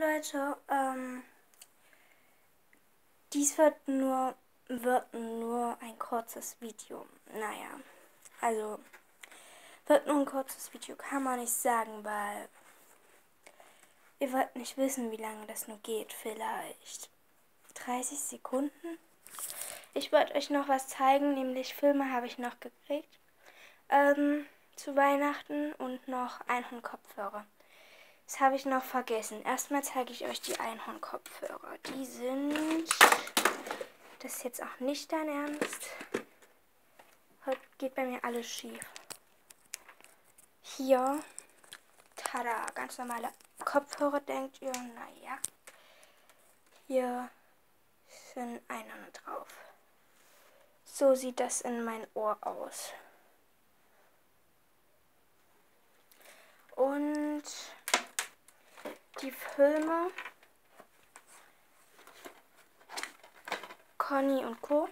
Leute, ähm, dies wird nur, wird nur ein kurzes Video. Naja, also, wird nur ein kurzes Video, kann man nicht sagen, weil ihr wollt nicht wissen, wie lange das nur geht. Vielleicht 30 Sekunden. Ich wollte euch noch was zeigen, nämlich Filme habe ich noch gekriegt ähm, zu Weihnachten und noch Einhorn-Kopfhörer. Das habe ich noch vergessen. Erstmal zeige ich euch die Einhorn-Kopfhörer. Die sind... Das ist jetzt auch nicht dein Ernst. Heute geht bei mir alles schief. Hier. Tada, ganz normale Kopfhörer, denkt ihr. Naja. Hier sind Einhörner drauf. So sieht das in mein Ohr aus. Und die Filme Conny und Co.